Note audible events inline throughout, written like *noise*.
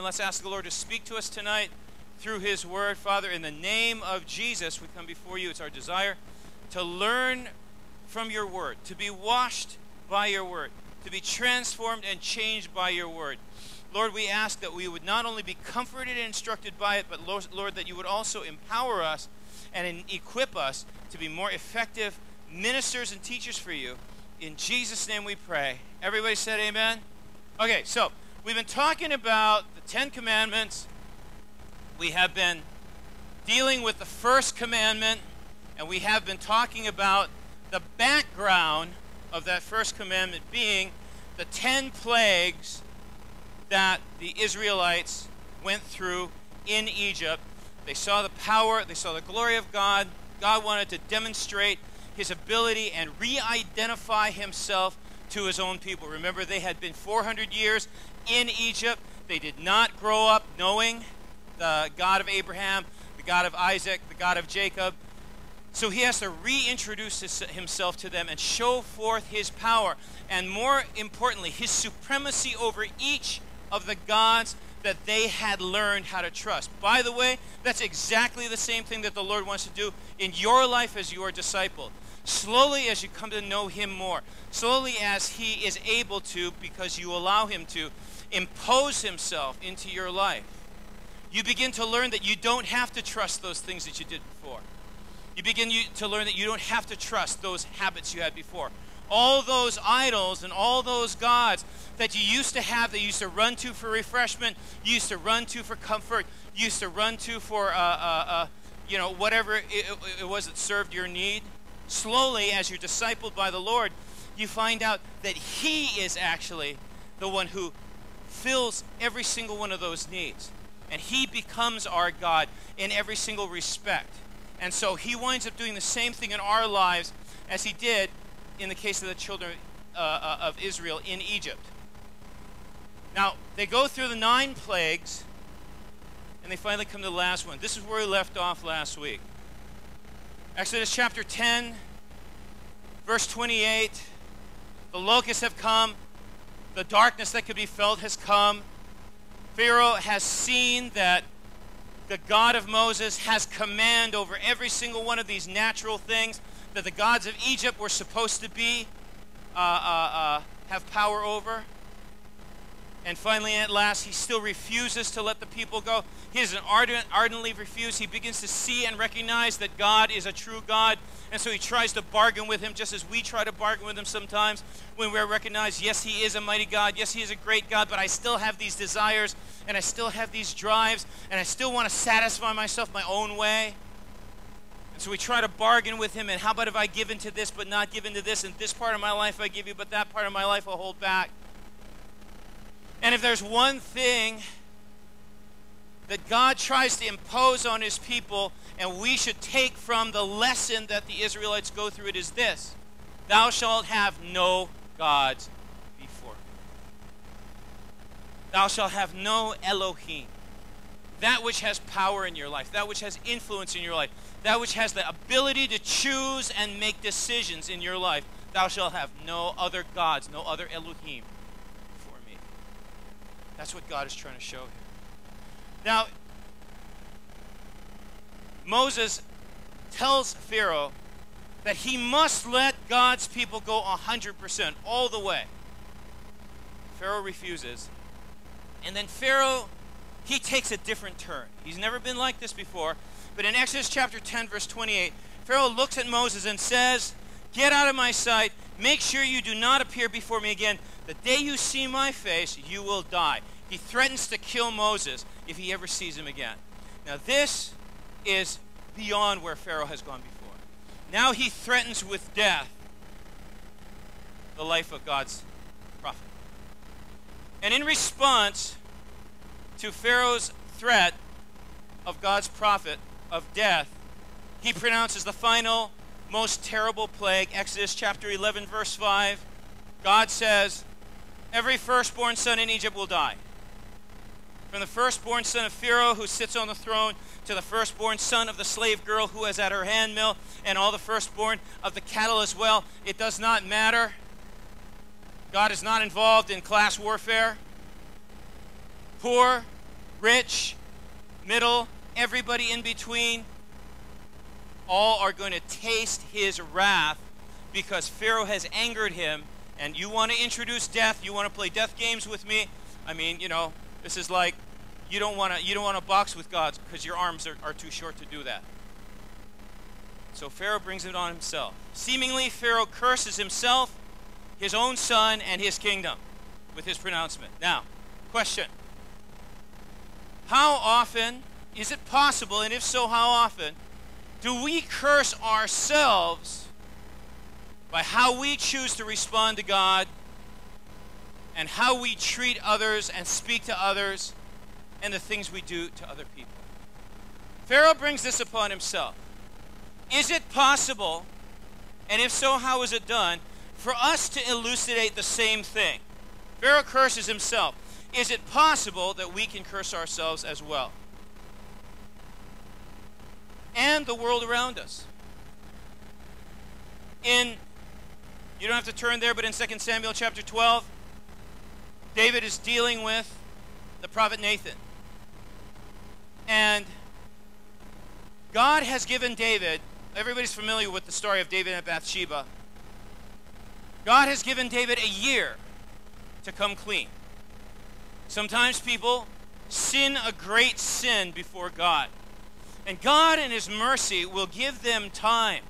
and let's ask the Lord to speak to us tonight through His Word. Father, in the name of Jesus, we come before you. It's our desire to learn from your Word, to be washed by your Word, to be transformed and changed by your Word. Lord, we ask that we would not only be comforted and instructed by it, but Lord, that you would also empower us and equip us to be more effective ministers and teachers for you. In Jesus' name we pray. Everybody said amen? Okay, so we've been talking about the Ten Commandments. We have been dealing with the first commandment, and we have been talking about the background of that first commandment being the ten plagues that the Israelites went through in Egypt. They saw the power, they saw the glory of God. God wanted to demonstrate his ability and re identify himself to his own people. Remember, they had been 400 years in Egypt. They did not grow up knowing the God of Abraham, the God of Isaac, the God of Jacob. So he has to reintroduce his, himself to them and show forth his power. And more importantly, his supremacy over each of the gods that they had learned how to trust. By the way, that's exactly the same thing that the Lord wants to do in your life as your disciple. Slowly, as you come to know Him more, slowly as He is able to, because you allow Him to, impose Himself into your life, you begin to learn that you don't have to trust those things that you did before. You begin to learn that you don't have to trust those habits you had before. All those idols and all those gods that you used to have, that you used to run to for refreshment, you used to run to for comfort, you used to run to for, uh, uh, uh, you know, whatever it, it was that served your need slowly, as you're discipled by the Lord, you find out that He is actually the one who fills every single one of those needs. And He becomes our God in every single respect. And so He winds up doing the same thing in our lives as He did in the case of the children uh, uh of Israel in Egypt. Now, they go through the nine plagues, and they finally come to the last one. This is where we left off last week. Exodus chapter 10, verse 28. The locusts have come. The darkness that could be felt has come. Pharaoh has seen that the God of Moses has command over every single one of these natural things that the gods of Egypt were supposed to be, uh, uh, uh, have power over. And finally, at last, he still refuses to let the people go. He doesn't ardent, ardently refuse. He begins to see and recognize that God is a true God. And so he tries to bargain with him, just as we try to bargain with him sometimes when we recognize, yes, he is a mighty God. Yes, he is a great God, but I still have these desires and I still have these drives and I still want to satisfy myself my own way. And so we try to bargain with him. And how about if I give into this but not give into this? And this part of my life I give you, but that part of my life I'll hold back. And if there's one thing that God tries to impose on his people, and we should take from the lesson that the Israelites go through, it is this Thou shalt have no gods before me. Thou shalt have no Elohim. That which has power in your life, that which has influence in your life, that which has the ability to choose and make decisions in your life, thou shalt have no other gods, no other Elohim. That's what God is trying to show here. Now, Moses tells Pharaoh that he must let God's people go 100% all the way. Pharaoh refuses. And then Pharaoh, he takes a different turn. He's never been like this before. But in Exodus chapter 10, verse 28, Pharaoh looks at Moses and says, Get out of my sight. Make sure you do not appear before me again. The day you see my face, you will die. He threatens to kill Moses if he ever sees him again. Now, this is beyond where Pharaoh has gone before. Now he threatens with death the life of God's prophet. And in response to Pharaoh's threat of God's prophet of death, he pronounces the final, most terrible plague, Exodus chapter 11, verse 5. God says, Every firstborn son in Egypt will die. From the firstborn son of Pharaoh who sits on the throne to the firstborn son of the slave girl who is at her handmill and all the firstborn of the cattle as well. It does not matter. God is not involved in class warfare. Poor, rich, middle, everybody in between, all are going to taste his wrath because Pharaoh has angered him. And you want to introduce death? You want to play death games with me? I mean, you know, this is like you don't want to you don't want to box with God because your arms are, are too short to do that. So Pharaoh brings it on himself. Seemingly, Pharaoh curses himself, his own son, and his kingdom with his pronouncement. Now, question How often is it possible, and if so, how often, do we curse ourselves by how we choose to respond to God and how we treat others and speak to others and the things we do to other people? Pharaoh brings this upon himself. Is it possible, and if so, how is it done, for us to elucidate the same thing? Pharaoh curses himself. Is it possible that we can curse ourselves as well? And the world around us. In, you don't have to turn there, but in 2 Samuel chapter 12, David is dealing with the prophet Nathan. And God has given David everybody's familiar with the story of David and Bathsheba. God has given David a year to come clean. Sometimes people sin a great sin before God. And God, in His mercy, will give them time,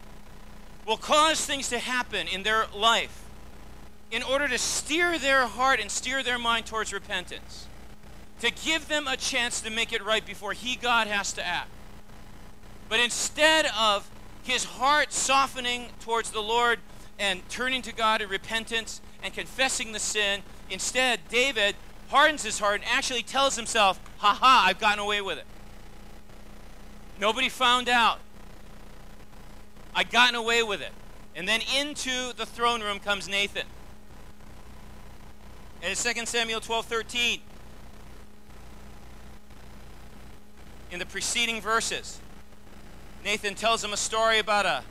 will cause things to happen in their life in order to steer their heart and steer their mind towards repentance, to give them a chance to make it right before He, God, has to act. But instead of his heart softening towards the Lord and turning to God in repentance and confessing the sin. Instead, David hardens his heart and actually tells himself, Ha ha, I've gotten away with it. Nobody found out. I've gotten away with it. And then into the throne room comes Nathan. And in 2 Samuel 12 13, in the preceding verses, Nathan tells him a story about a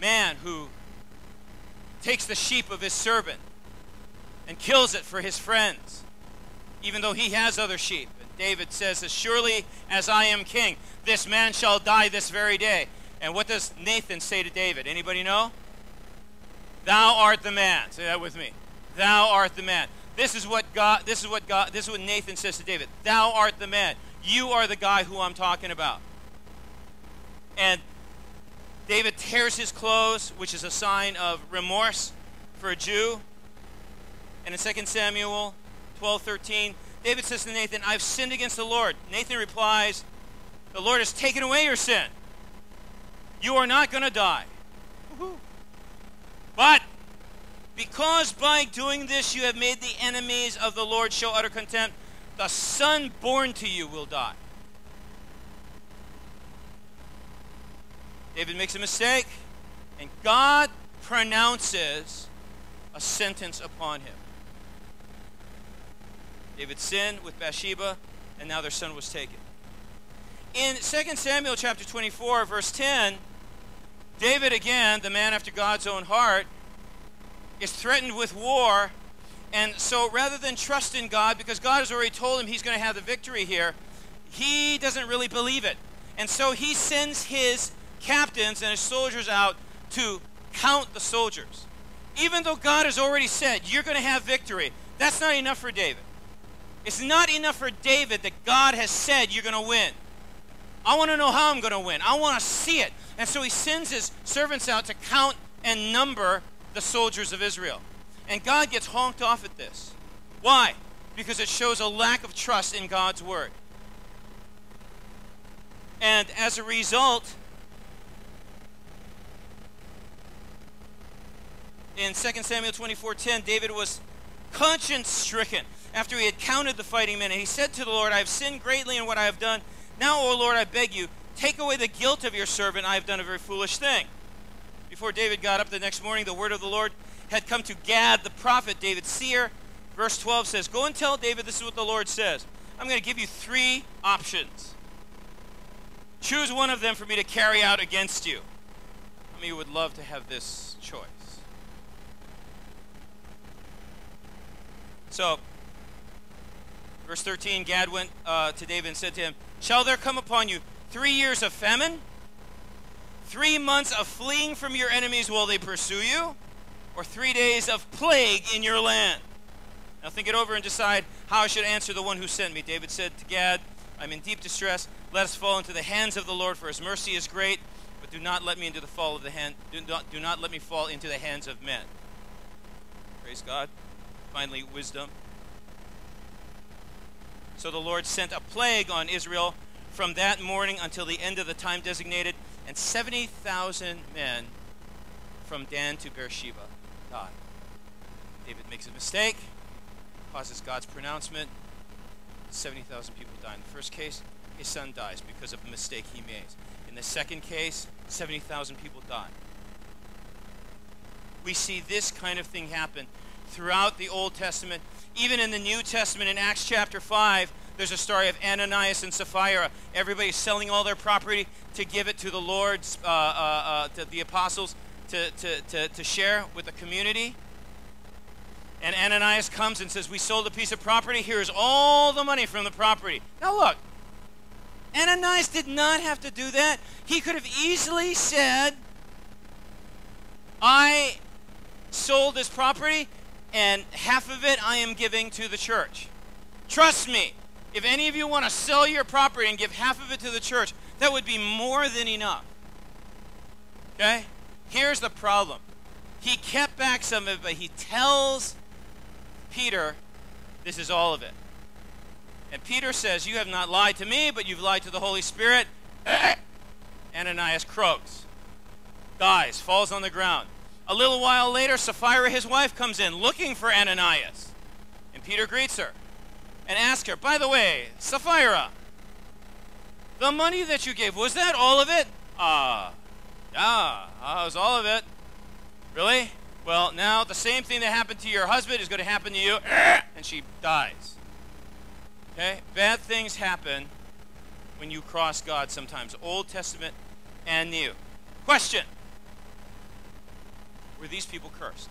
man who takes the sheep of his servant and kills it for his friends, even though he has other sheep. And David says, As surely as I am king, this man shall die this very day. And what does Nathan say to David? Anybody know? Thou art the man. Say that with me. Thou art the man. This is what God this is what God this is what Nathan says to David. Thou art the man. You are the guy who I'm talking about. And David tears his clothes, which is a sign of remorse for a Jew. And in 2 Samuel 12 13, David says to Nathan, I've sinned against the Lord. Nathan replies, The Lord has taken away your sin. You are not going to die. But because by doing this you have made the enemies of the Lord show utter contempt, the son born to you will die. David makes a mistake, and God pronounces a sentence upon him. David sinned with Bathsheba, and now their son was taken. In 2 Samuel chapter 24, verse 10, David, again, the man after God's own heart, is threatened with war. And so rather than trust in God, because God has already told him he's going to have the victory here, he doesn't really believe it. And so he sends his captains and his soldiers out to count the soldiers. Even though God has already said, you're going to have victory, that's not enough for David. It's not enough for David that God has said you're going to win. I want to know how I'm going to win. I want to see it. And so he sends his servants out to count and number the soldiers of Israel. And God gets honked off at this. Why? Because it shows a lack of trust in God's word. And as a result, in 2 Samuel 24:10, David was conscience stricken after he had counted the fighting men. And he said to the Lord, I have sinned greatly in what I have done. Now, O Lord, I beg you, take away the guilt of your servant. I have done a very foolish thing. Before David got up the next morning, the word of the Lord had come to Gad the prophet, David's seer. Verse 12 says, Go and tell David this is what the Lord says. I'm going to give you three options. Choose one of them for me to carry out against you. I mean, you would love to have this choice? So, Verse 13 Gad went uh, to David and said to him, Shall there come upon you three years of famine? Three months of fleeing from your enemies while they pursue you? Or three days of plague in your land? Now think it over and decide how I should answer the one who sent me. David said to Gad, I'm in deep distress. Let us fall into the hands of the Lord, for his mercy is great, but do not let me into the fall of the hand do not, do not let me fall into the hands of men. Praise God. Finally, wisdom. So the Lord sent a plague on Israel from that morning until the end of the time designated, and 70,000 men from Dan to Beersheba died. David makes a mistake, causes God's pronouncement. 70,000 people die. In the first case, his son dies because of a mistake he made. In the second case, 70,000 people die. We see this kind of thing happen throughout the Old Testament. Even in the New Testament, in Acts chapter 5, there's a story of Ananias and Sapphira. Everybody's selling all their property to give it to the Lord's, uh, uh, uh, to the apostles, to, to, to, to share with the community. And Ananias comes and says, We sold a piece of property. Here's all the money from the property. Now, look, Ananias did not have to do that. He could have easily said, I sold this property and half of it I am giving to the church. Trust me, if any of you want to sell your property and give half of it to the church, that would be more than enough. Okay? Here's the problem. He kept back some of it, but he tells Peter, this is all of it. And Peter says, You have not lied to me, but you've lied to the Holy Spirit. *clears throat* Ananias croaks, dies, falls on the ground. A little while later, Sapphira, his wife, comes in looking for Ananias. And Peter greets her and asks her, By the way, Sapphira, the money that you gave, was that all of it? Ah, uh, yeah, that was all of it. Really? Well, now the same thing that happened to your husband is going to happen to you, *clears throat* and she dies. Okay? Bad things happen when you cross God sometimes, Old Testament and New. Question Were these people cursed?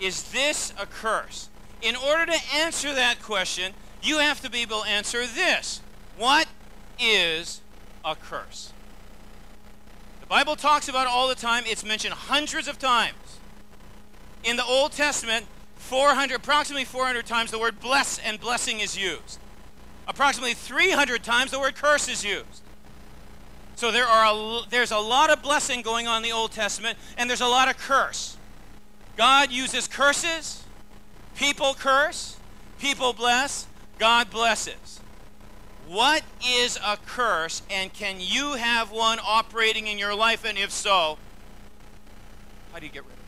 Is this a curse? In order to answer that question, you have to be able to answer this What is a curse? The Bible talks about it all the time, it's mentioned hundreds of times. In the Old Testament, 400, approximately 400 times the word bless and blessing is used. Approximately 300 times the word curse is used. So there are a, there's a lot of blessing going on in the Old Testament, and there's a lot of curse. God uses curses, people curse, people bless, God blesses. What is a curse, and can you have one operating in your life? And if so, how do you get rid of it?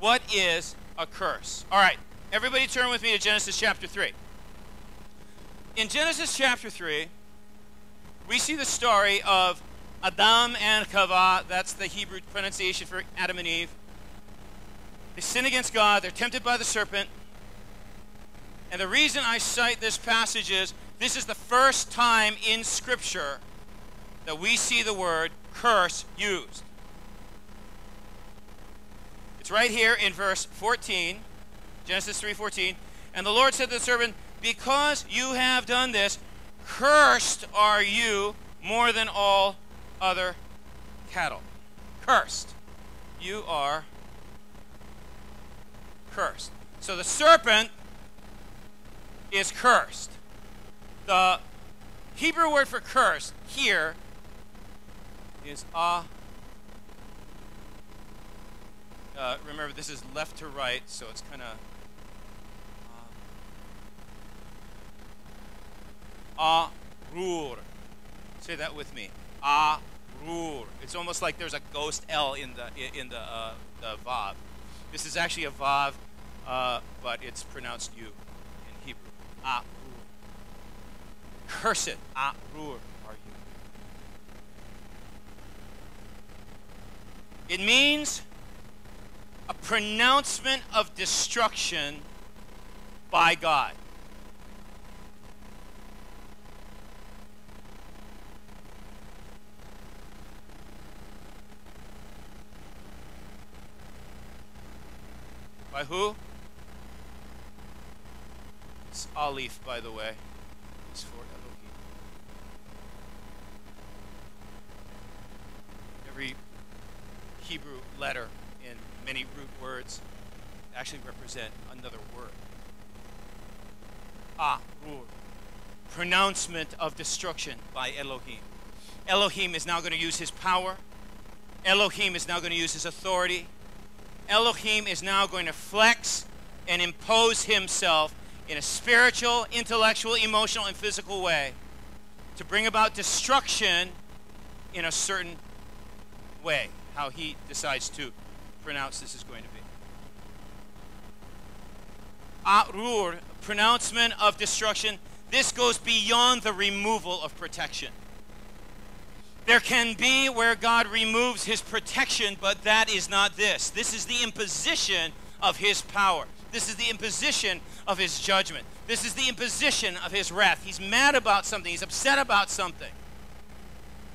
What is a curse. All right, everybody turn with me to Genesis chapter 3. In Genesis chapter 3, we see the story of Adam and Chava. That's the Hebrew pronunciation for Adam and Eve. They sin against God, they're tempted by the serpent. And the reason I cite this passage is this is the first time in Scripture that we see the word curse used. It's right here in verse 14, Genesis 3:14. And the Lord said to the servant, "Because you have done this, cursed are you more than all other cattle." Cursed. You are cursed. So the serpent is cursed. The Hebrew word for cursed here is ah uh, remember this is left to right, so it's kind of arur. Say that with me. Arur. It's almost like there's a ghost L in the in the uh, the vav. This is actually a vav, uh, but it's pronounced u in Hebrew. Arur. Cursed. Arur. It means a pronouncement of destruction by God. By who? Aleph, by the way, is for Elohim. Every Hebrew letter in many root words actually represent another word. Ah, Arur. Pronouncement of destruction by Elohim. Elohim is now going to use his power. Elohim is now going to use his authority. Elohim is now going to flex and impose himself in a spiritual, intellectual, emotional, and physical way to bring about destruction in a certain way, how he decides to pronounce this is going to be. Arur, pronouncement of destruction, this goes beyond the removal of protection. There can be where God removes his protection, but that is not this. This is the imposition of his power. This is the imposition of his judgment. This is the imposition of his wrath. He's mad about something, he's upset about something.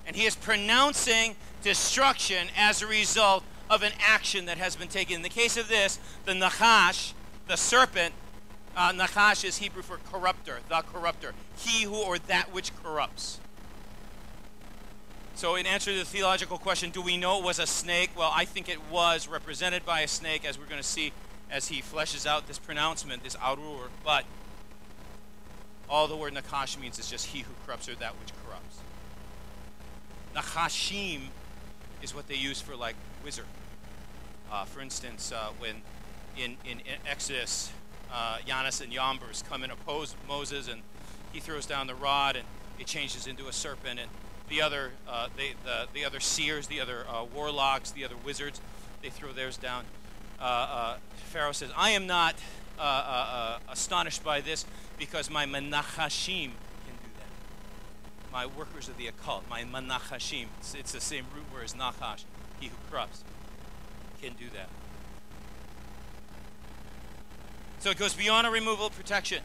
And he is pronouncing destruction as a result of an action that has been taken. In the case of this, the Nachash, the serpent, uh, Nachash is Hebrew for corrupter, the corrupter, he who or that which corrupts. So, in answer to the theological question, do we know it was a snake? Well, I think it was represented by a snake, as we're going to see as he fleshes out this pronouncement, this arur. But all the word nakash means is just he who corrupts or that which corrupts. Nachashim is what they use for like wizard. Uh, for instance, uh, when in, in, Exodus, uh, Jannes and Jambres come and oppose Moses, and he throws down the rod, and it changes into a serpent, and the other, uh, they, the, the other seers, the other uh, warlocks, the other wizards, they throw theirs down. Uh, uh, Pharaoh says, I am not uh, astonished by this because my menachashim can do that. My workers of the occult, my menachashim, it's, it's the same root word as nachash, he who corrupts, can do that. So it goes beyond a removal of protection.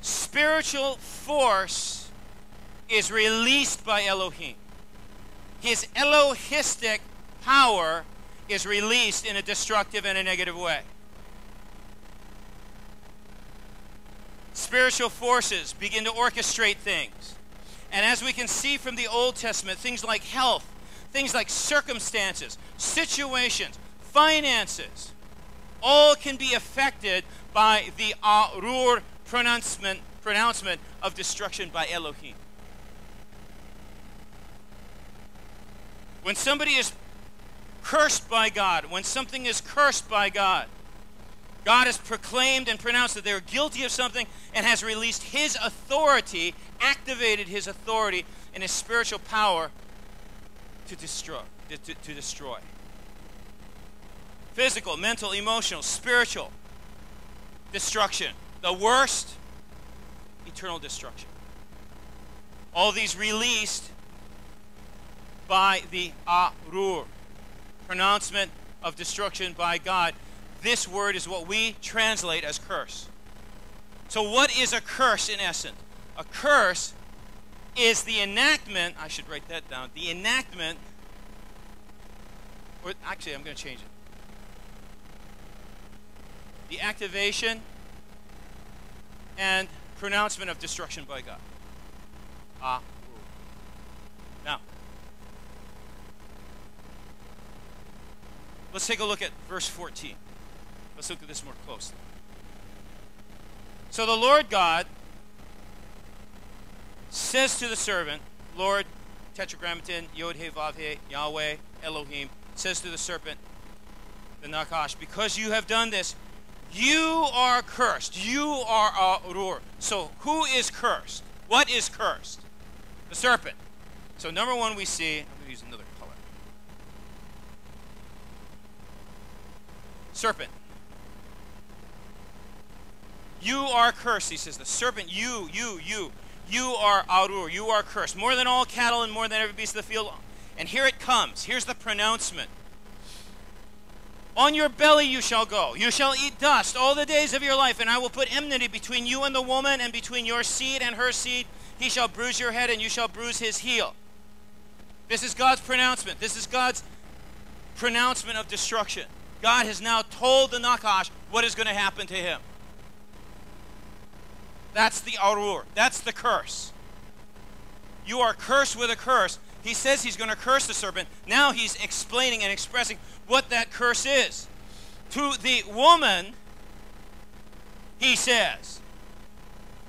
Spiritual force is released by Elohim. His Elohistic power is released in a destructive and a negative way. Spiritual forces begin to orchestrate things. And as we can see from the Old Testament, things like health, things like circumstances, situations, finances, all can be affected by the Arur pronouncement, pronouncement of destruction by Elohim. When somebody is cursed by God, when something is cursed by God, God has proclaimed and pronounced that they're guilty of something and has released His authority, activated His authority and His spiritual power to destroy. To, to, to destroy. Physical, mental, emotional, spiritual destruction. The worst, eternal destruction. All these released by the Arur, pronouncement of destruction by God. This word is what we translate as curse. So, what is a curse in essence? A curse is the enactment, I should write that down, the enactment, or actually, I'm going to change it. The activation and pronouncement of destruction by God. Ah. Now, Let's take a look at verse 14. Let's look at this more closely. So the Lord God says to the servant, Lord, Tetragrammaton, Yod He Vav He, Yahweh, Elohim, says to the serpent, the Nakash, because you have done this, you are cursed. You are a Arur. So who is cursed? What is cursed? The serpent. So number one we see, I'm going to use another serpent. You are cursed, he says. The serpent, you, you, you, you are Arur. You are cursed. More than all cattle and more than every beast of the field. And here it comes. Here's the pronouncement. On your belly you shall go. You shall eat dust all the days of your life, and I will put enmity between you and the woman, and between your seed and her seed. He shall bruise your head, and you shall bruise his heel. This is God's pronouncement. This is God's pronouncement of destruction. God has now told the Nakash what is going to happen to him. That's the arur. That's the curse. You are cursed with a curse. He says he's going to curse the serpent. Now he's explaining and expressing what that curse is. To the woman, he says.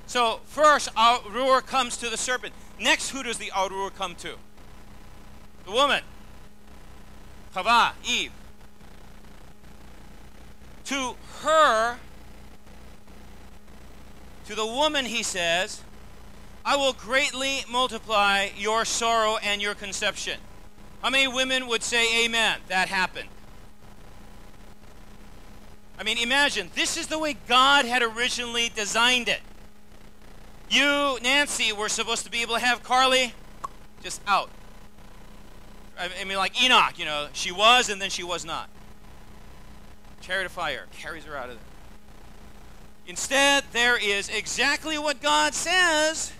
So first, Arur comes to the serpent. Next, who does the Arur come to? The woman. Chava, Eve. To her, to the woman, he says, I will greatly multiply your sorrow and your conception. How many women would say amen? That happened. I mean, imagine, this is the way God had originally designed it. You, Nancy, were supposed to be able to have Carly just out. I mean, like Enoch, you know, she was and then she was not. Chariot of fire carries her out of there. Instead, there is exactly what God says.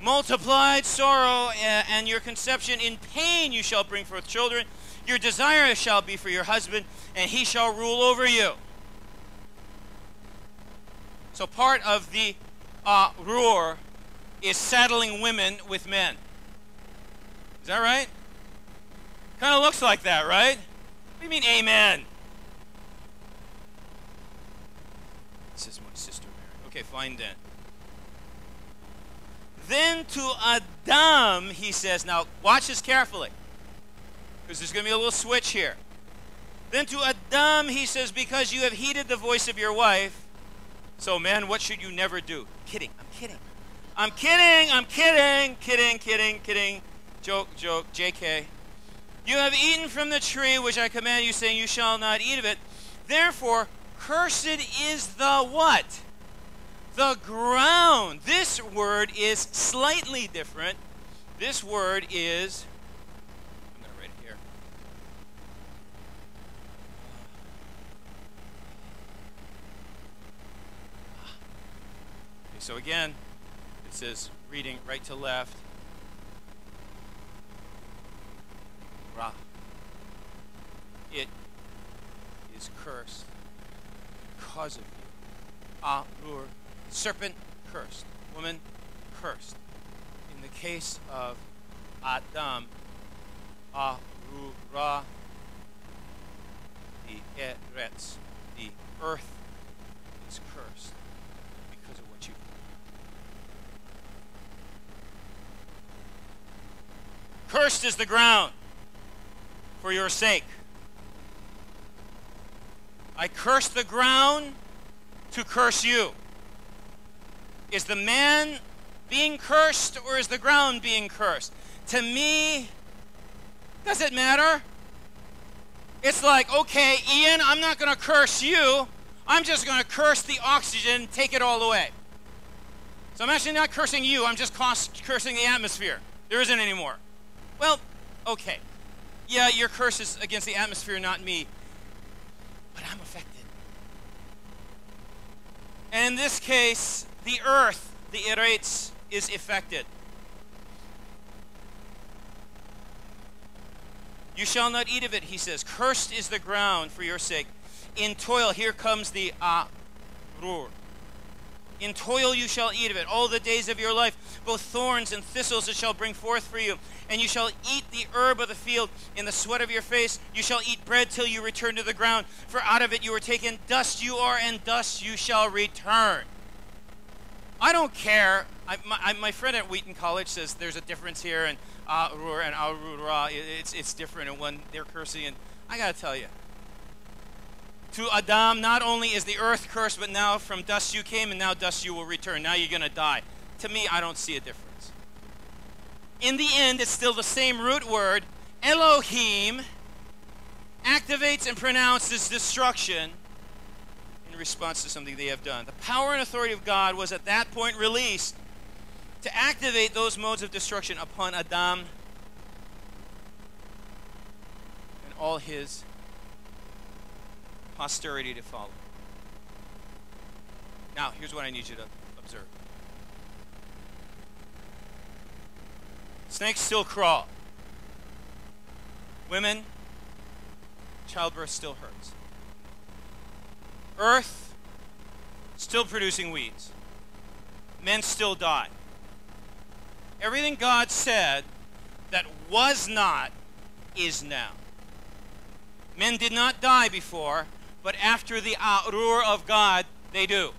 Multiplied sorrow and your conception in pain you shall bring forth children. Your desire shall be for your husband and he shall rule over you. So part of the uh, roar is saddling women with men. Is that right? Kind of looks like that right? What do you mean amen this is my sister Mary okay fine then then to Adam, he says, now watch this carefully, because there's going to be a little switch here. Then to Adam, he says, because you have heeded the voice of your wife, so man, what should you never do? Kidding, I'm kidding. I'm kidding, I'm kidding, kidding, kidding, kidding. Joke, joke, JK. You have eaten from the tree which I command you, saying, You shall not eat of it. Therefore, cursed is the what? The ground. This word is slightly different. This word is, I'm going to write it here. Okay, so again, it says reading right to left. Ra. It is cursed because of you. Ah, Arur serpent cursed, woman cursed. In the case of Adam, Arura, the Eretz, the earth is cursed because of what you Cursed is the ground for your sake. I curse the ground to curse you. Is the man being cursed or is the ground being cursed? To me, does it matter? It's like, okay, Ian, I'm not going to curse you. I'm just going to curse the oxygen, take it all away. So I'm actually not cursing you, I'm just cursing the atmosphere. There isn't any more. Well, okay. Yeah, your curse is against the atmosphere, not me. But I'm affected. And in this case, the earth, the Eretz, is affected. You shall not eat of it, he says. Cursed is the ground for your sake. In toil, here comes the arur. In toil you shall eat of it all the days of your life. Both thorns and thistles it shall bring forth for you. And you shall eat the herb of the field in the sweat of your face. You shall eat bread till you return to the ground. For out of it you were taken. Dust you are, and dust you shall return. I don't care. I, my, my, friend at Wheaton College says there's a difference here, and uh, Arur and Arura, it's, it's different, and when they're cursing, and I gotta tell you, to Adam, not only is the earth cursed, but now from dust you came, and now dust you will return. Now you're gonna die. To me, I don't see a difference. In the end, it's still the same root word. Elohim activates and pronounces destruction in response to something they have done. The power and authority of God was at that point released to activate those modes of destruction upon Adam and all his posterity to follow. Now, here's what I need you to observe. Snakes still crawl. Women, childbirth still hurts. Earth still producing weeds. men still die. Everything God said that was not is now. Men did not die before, but after the arur of God, they do.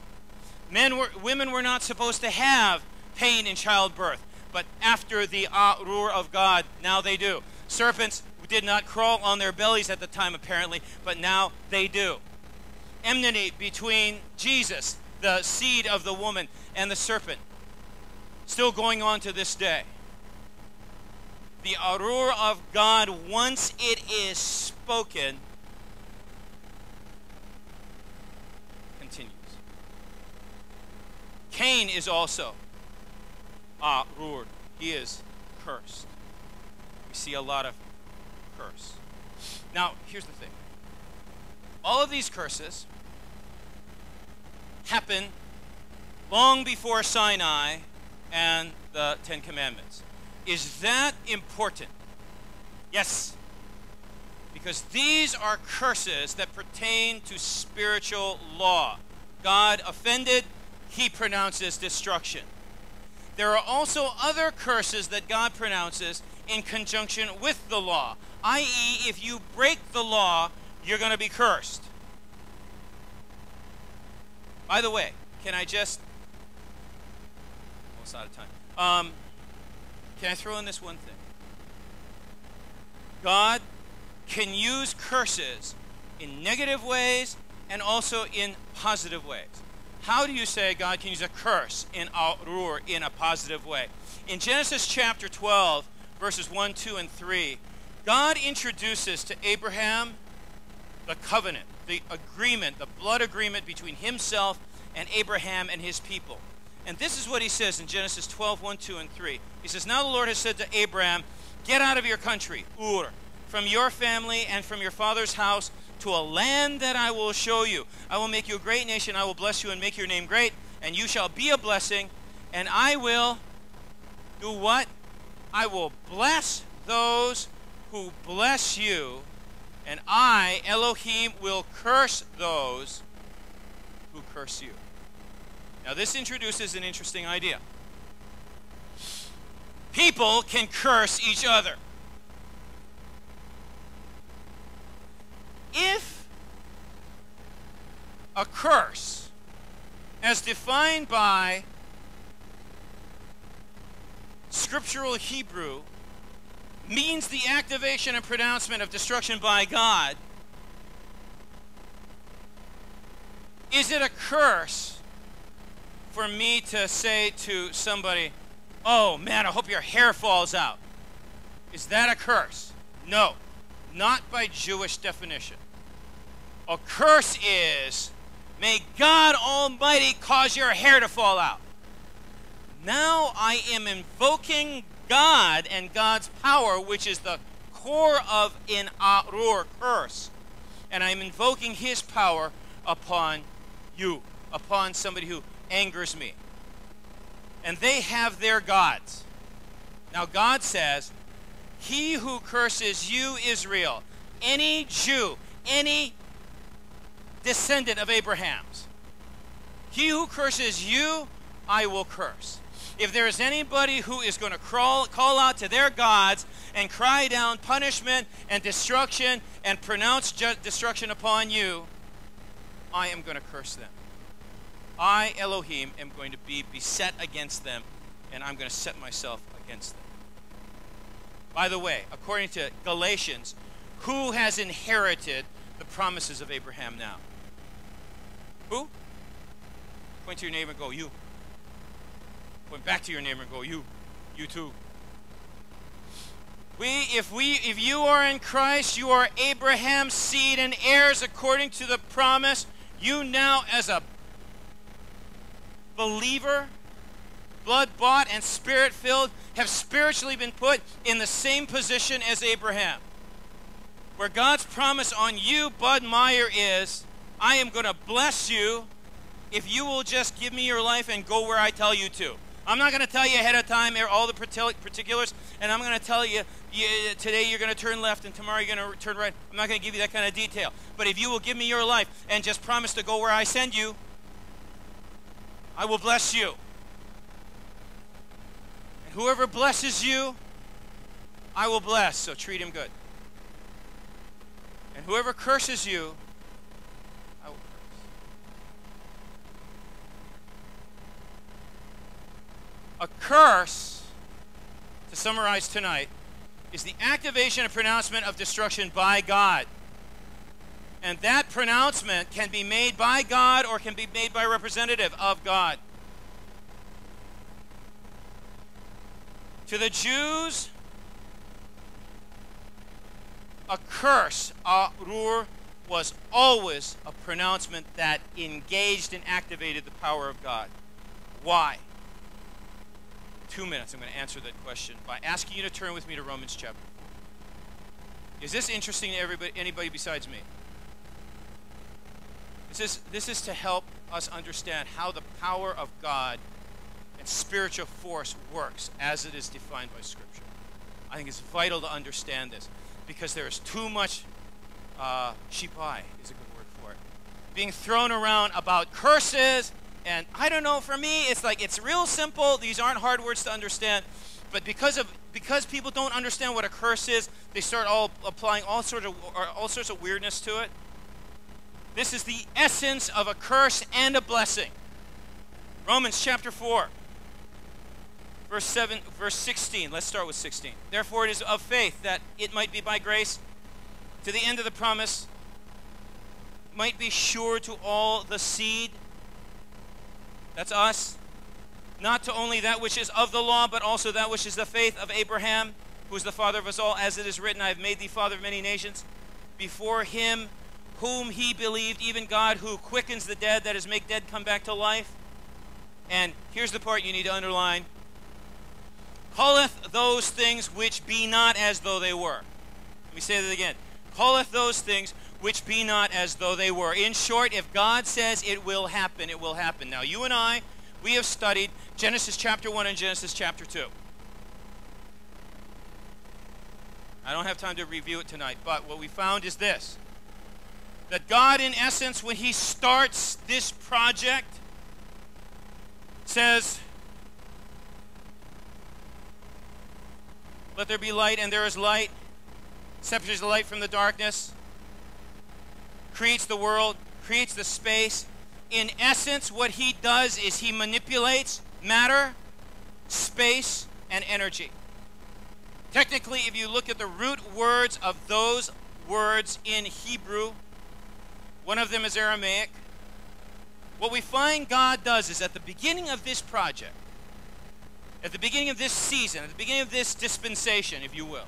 Men were, women were not supposed to have pain in childbirth, but after the arur of God, now they do. Serpents did not crawl on their bellies at the time, apparently, but now they do. Enmity between Jesus, the seed of the woman, and the serpent, still going on to this day. The arur of God, once it is spoken, continues. Cain is also arur. He is cursed. We see a lot of curse. Now, here's the thing. All of these curses happen long before Sinai and the Ten Commandments. Is that important? Yes. Because these are curses that pertain to spiritual law. God offended, he pronounces destruction. There are also other curses that God pronounces in conjunction with the law, i.e., if you break the law, you're going to be cursed. By the way, can I just. Almost out of time. Um, can I throw in this one thing? God can use curses in negative ways and also in positive ways. How do you say God can use a curse in arur in a positive way? In Genesis chapter 12, verses 1, 2, and 3, God introduces to Abraham the covenant, the agreement, the blood agreement between himself and Abraham and his people. And this is what he says in Genesis 12, 1, 2, and 3. He says, Now the Lord has said to Abraham, Get out of your country, Ur, from your family and from your father's house to a land that I will show you. I will make you a great nation. I will bless you and make your name great, and you shall be a blessing. And I will do what? I will bless those who bless you, and I, Elohim, will curse those who curse you. Now, this introduces an interesting idea. People can curse each other. If a curse, as defined by scriptural Hebrew, means the activation and pronouncement of destruction by God, is it a curse for me to say to somebody, oh man, I hope your hair falls out? Is that a curse? No, not by Jewish definition. A curse is, may God Almighty cause your hair to fall out. Now I am invoking God and God's power, which is the core of an arur curse. And I'm invoking his power upon you, upon somebody who angers me. And they have their gods. Now, God says, He who curses you, Israel, any Jew, any descendant of Abraham's, he who curses you, I will curse. If there is anybody who is going to crawl, call out to their gods and cry down punishment and destruction and pronounce destruction upon you, I am going to curse them. I, Elohim, am going to be beset against them, and I'm going to set myself against them. By the way, according to Galatians, who has inherited the promises of Abraham now? Who? Point to your neighbor and go, you. Point back to your neighbor and go, you. You too. We, if we, if you are in Christ, you are Abraham's seed and heirs according to the promise. You now, as a believer, blood bought and spirit filled, have spiritually been put in the same position as Abraham. Where God's promise on you, Bud Meyer, is I am going to bless you if you will just give me your life and go where I tell you to. I'm not going to tell you ahead of time all the particulars, and I'm going to tell you, you today you're going to turn left and tomorrow you're going to turn right. I'm not going to give you that kind of detail. But if you will give me your life and just promise to go where I send you, I will bless you. And whoever blesses you, I will bless, so treat him good. And whoever curses you, I will curse. A curse, to summarize tonight, is the activation and pronouncement of destruction by God. And that pronouncement can be made by God or can be made by a representative of God. To the Jews, a curse, arur, was always a pronouncement that engaged and activated the power of God. Why? Two minutes, I'm going to answer that question by asking you to turn with me to Romans chapter 4. Is this interesting to everybody, anybody besides me? This is, this is to help us understand how the power of God and spiritual force works as it is defined by Scripture. I think it's vital to understand this because there is too much uh, shibai is a good word for it being thrown around about curses and i don't know for me it's like it's real simple. These aren't hard words to understand. But because of because people don't understand what a curse is they start all applying all sorts of all sorts of weirdness to it. This is the essence of a curse and a blessing. Romans chapter 4 verse 7 verse 16 let's start with 16 therefore it is of faith that it might be by grace to the end of the promise might be sure to all the seed that's us not to only that which is of the law but also that which is the faith of abraham who is the father of us all as it is written i have made thee father of many nations before him whom he believed even god who quickens the dead that is make dead come back to life and here's the part you need to underline calleth those things which be not as though they were. Let me say that again. Calleth those things which be not as though they were. In short, if God says it will happen, it will happen. Now, you and I, we have studied Genesis chapter 1 and Genesis chapter 2. I don't have time to review it tonight, but what we found is this that God, in essence, when He starts this project, says, Let there be light, and there is light. Separates the light from the darkness. Creates the world, creates the space. In essence, what he does is he manipulates matter, space, and energy. Technically, if you look at the root words of those words in Hebrew, one of them is Aramaic. What we find God does is at the beginning of this project, at the beginning of this season, at the beginning of this dispensation, if you will,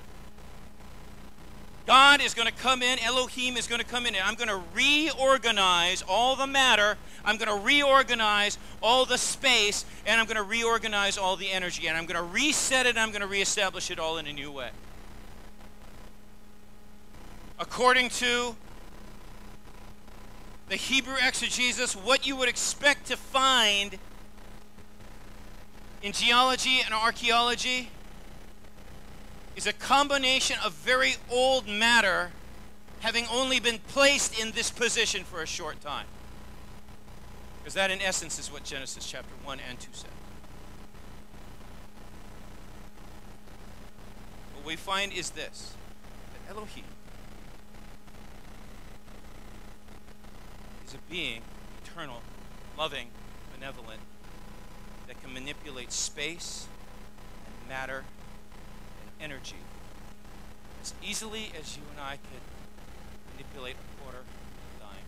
God is going to come in, Elohim is going to come in, and I'm going to reorganize all the matter. I'm going to reorganize all the space, and I'm going to reorganize all the energy, and I'm going to reset it, and I'm going to reestablish it all in a new way. According to the Hebrew exegesis, what you would expect to find in geology and archaeology is a combination of very old matter having only been placed in this position for a short time. Because that, in essence, is what Genesis chapter 1 and 2 said. What we find is this that Elohim is a being, eternal, loving, benevolent, that can manipulate space and matter energy as easily as you and I could manipulate a quarter and a dime.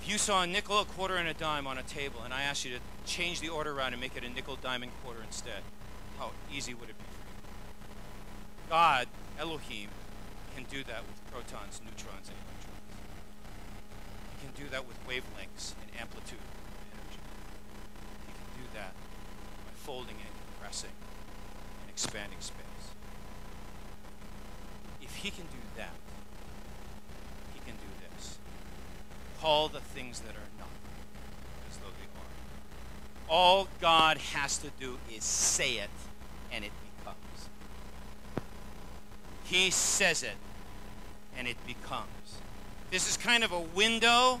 If you saw a nickel, a quarter, and a dime on a table, and I asked you to change the order around and make it a nickel, diamond, and quarter instead, how easy would it be for you? God, Elohim, can do that with protons, neutrons, and electrons. He can do that with wavelengths and amplitude and energy. He can do that by folding and compressing and expanding space. If he can do that, he can do this. Call the things that are not as though they are. All God has to do is say it, and it becomes. He says it, and it becomes. This is kind of a window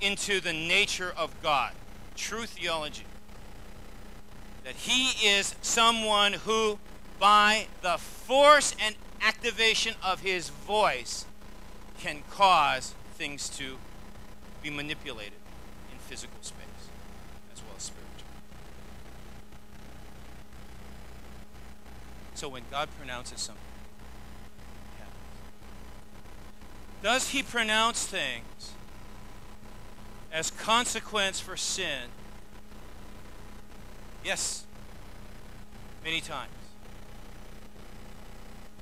into the nature of God. True theology. That he is someone who, by the force and activation of his voice, can cause things to be manipulated in physical space as well as spiritual. So when God pronounces something. Does he pronounce things as consequence for sin? Yes, many times.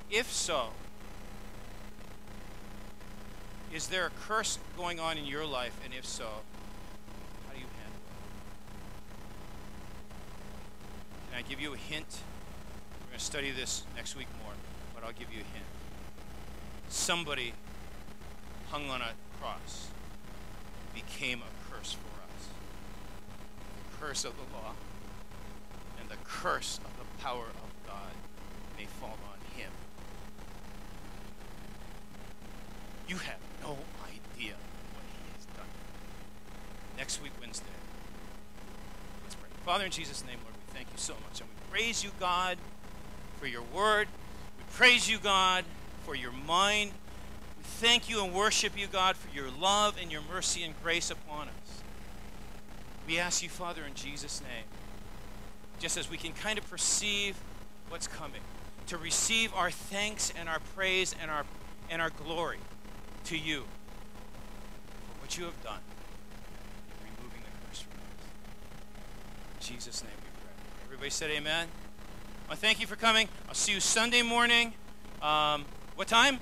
If so, is there a curse going on in your life? And if so, how do you handle it? Can I give you a hint? We're going to study this next week more, but I'll give you a hint. Somebody hung on a cross became a curse for us. The curse of the law the curse of the power of God may fall on him. You have no idea what he has done. Next week, Wednesday. Let's pray. Father, in Jesus' name, Lord, we thank you so much. And we praise you, God, for your word. We praise you, God, for your mind. We thank you and worship you, God, for your love and your mercy and grace upon us. We ask you, Father, in Jesus' name, just as we can kind of perceive what's coming, to receive our thanks and our praise and our, and our glory to you for what you have done in removing the curse from us. In Jesus' name we pray. Everybody said amen. Well, thank you for coming. I'll see you Sunday morning. Um, what time?